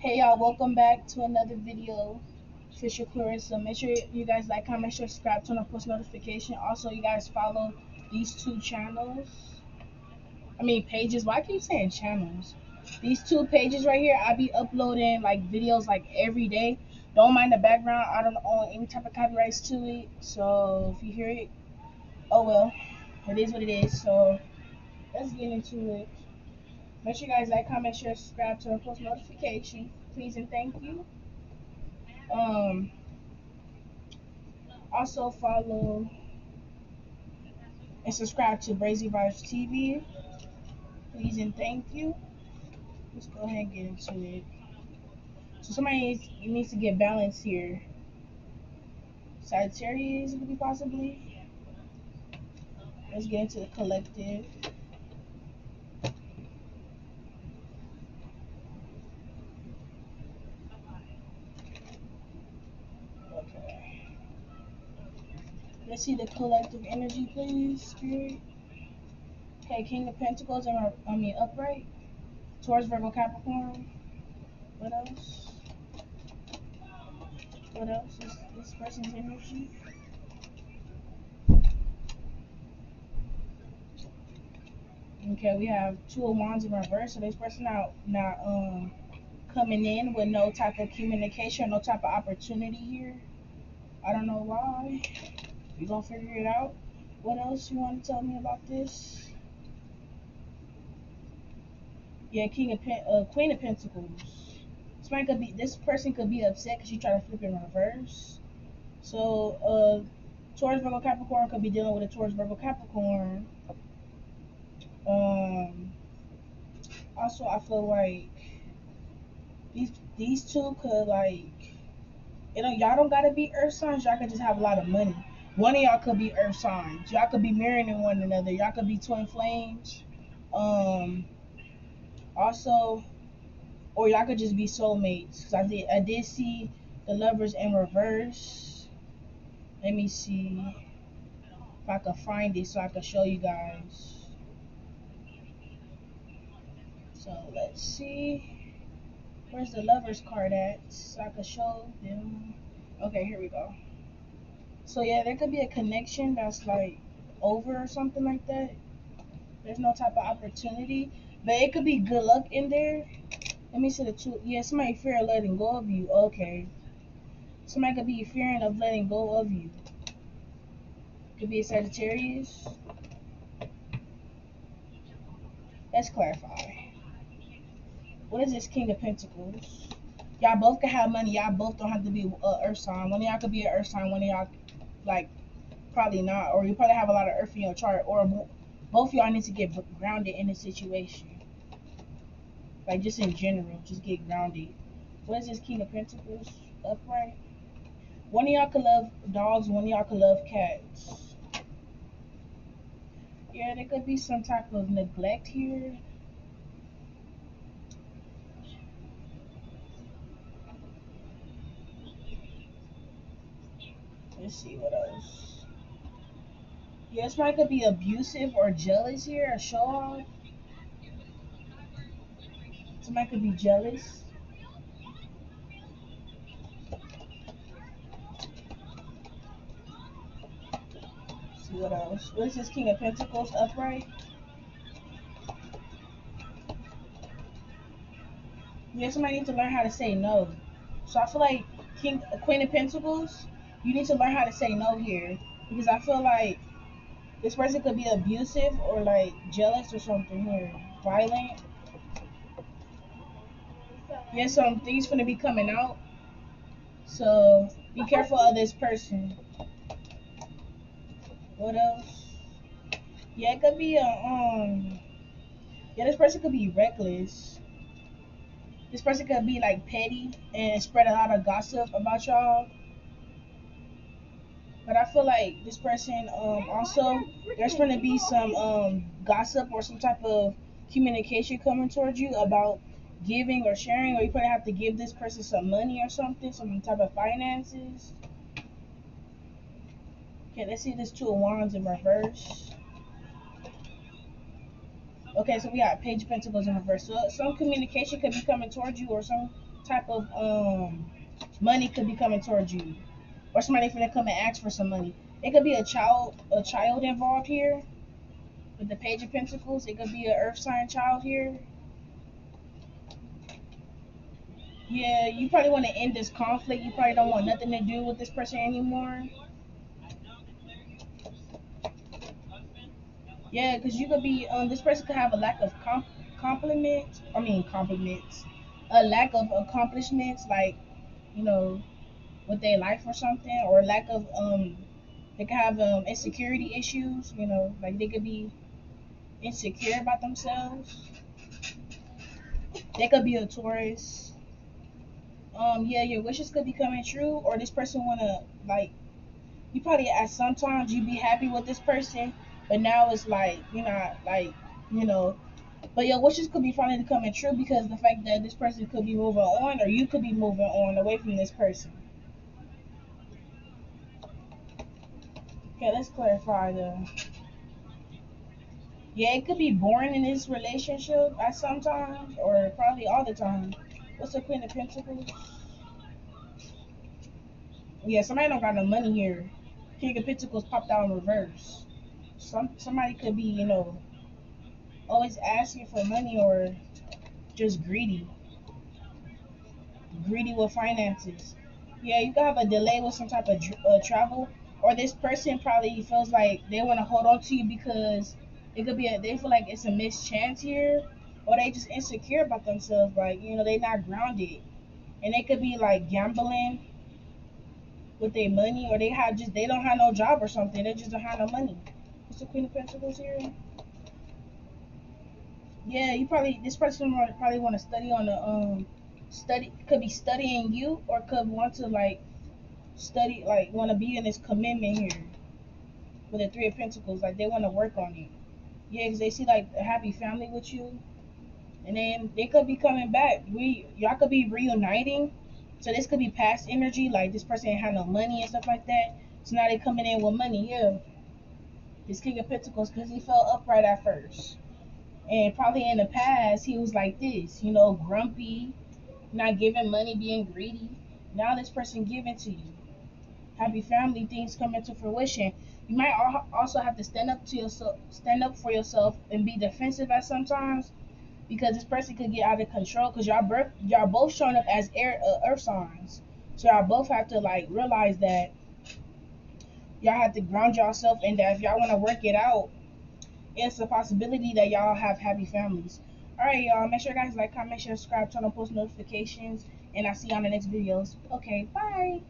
Hey y'all, welcome back to another video. Fisher Clarinda. Make sure you guys like, comment, share, subscribe, turn on post notification. Also, you guys follow these two channels. I mean pages. Why keep saying channels? These two pages right here, I be uploading like videos like every day. Don't mind the background. I don't own any type of copyrights to it. So if you hear it, oh well. It is what it is. So let's get into it. Make sure you guys like, comment, share, subscribe, turn on post notification. Please and thank you. Um also follow and subscribe to Brazy Vibes TV. Please and thank you. Let's go ahead and get into it. So somebody needs, needs to get balance here. Sagittarius could be possibly. Let's get into the collective. See the collective energy, please, Spirit. Okay, King of Pentacles, and I mean upright. Taurus, Virgo, Capricorn. What else? What else is this person's energy? Okay, we have two of wands in reverse, so this person not not um coming in with no type of communication, no type of opportunity here. I don't know why. We gonna figure it out. What else you want to tell me about this? Yeah, King of Pen, uh, Queen of Pentacles. This could be. This person could be upset because you try to flip in reverse. So, uh, Taurus, Virgo, Capricorn could be dealing with a Taurus, Virgo, Capricorn. Um. Also, I feel like these these two could like, you know, y'all don't gotta be Earth signs. Y'all could just have a lot of money. One of y'all could be Earth signs. Y'all could be marrying one another. Y'all could be twin flames. Um also, or y'all could just be soulmates. Cause I did, I did see the lovers in reverse. Let me see if I could find it so I could show you guys. So let's see. Where's the lovers card at? So I could show them. Okay, here we go. So yeah, there could be a connection that's like over or something like that. There's no type of opportunity. But it could be good luck in there. Let me see the two. Yeah, somebody fear letting go of you. Okay. Somebody could be fearing of letting go of you. Could be a Sagittarius. Let's clarify. What is this King of Pentacles? Y'all both can have money. Y'all both don't have to be uh, Earth sign. One of y'all could be an Earth sign. One of y'all, like, probably not. Or you probably have a lot of Earth in your chart. Or both y'all need to get grounded in the situation. Like just in general, just get grounded. What is this King of Pentacles upright? One of y'all could love dogs, one of y'all could love cats. Yeah, there could be some type of neglect here. See what else. Yes, might could be abusive or jealous here, a show off. Somebody could be jealous. Let's see what else? What is this King of Pentacles upright? Yeah, somebody needs to learn how to say no. So I feel like King Queen of Pentacles, you need to learn how to say no here. Because I feel like this person could be abusive or like jealous or something here. Violent yeah, some things gonna be coming out. So be careful of this person. What else? Yeah, it could be a um. Yeah, this person could be reckless. This person could be like petty and spread a lot of gossip about y'all. But I feel like this person um also there's gonna be some um gossip or some type of communication coming towards you about giving or sharing, or you probably have to give this person some money or something, some type of finances. Okay, let's see this two of wands in reverse. Okay, so we got page of pentacles in reverse. So some communication could be coming towards you, or some type of um money could be coming towards you, or somebody finna come and ask for some money. It could be a child, a child involved here with the Page of Pentacles. It could be an Earth sign child here. Yeah, you probably want to end this conflict. You probably don't want nothing to do with this person anymore. Yeah, because you could be um this person could have a lack of comp compliment. I mean compliments, a lack of accomplishments, like you know, with their life or something, or lack of um they could have um insecurity issues. You know, like they could be insecure about themselves. They could be a Taurus. Um, yeah, your wishes could be coming true, or this person wanna like you probably at sometimes you be happy with this person but now it's like you're not like you know. But your wishes could be finally coming true because the fact that this person could be moving on, or you could be moving on away from this person. Okay, let's clarify the. Yeah, it could be boring in this relationship at sometimes, or probably all the time. What's the Queen of Pentacles? Yeah, somebody don't got no money here. King of Pentacles popped out in reverse some somebody could be, you know, always asking for money or just greedy. Greedy with finances. Yeah, you could have a delay with some type of uh, travel, or this person probably feels like they want to hold on to you because it could be a, they feel like it's a missed chance here, or they just insecure about themselves, like you know they not grounded, and they could be like gambling with their money, or they have just they don't have no job or something, they just don't have no money It's the Queen of Pentacles here? Yeah, you probably this person probably want to study on the um study could be studying you or could want to like study like want to be in this commitment here with the Three of Pentacles. Like they want to work on it. Yeah, because they see like a happy family with you, and then they could be coming back. We y'all could be reuniting. So this could be past energy, like this person had no money and stuff like that. So now they coming in with money, yeah This King of Pentacles because he felt upright at first. And probably in the past, he was like this, you know, grumpy, not giving money, being greedy. Now this person giving to you. Happy family things coming to fruition. You might also have to stand up to yourself, stand up for yourself, and be defensive at sometimes, because this person could get out of control. Because y'all birth, y'all both showing up as air, uh, earth signs, so y'all both have to like realize that y'all have to ground yourself in that if y'all want to work it out, it's a possibility that y'all have happy families. Alright, y'all. Make sure you guys like, comment, share, subscribe, turn on post notifications, and I'll see you on the next videos. Okay, bye.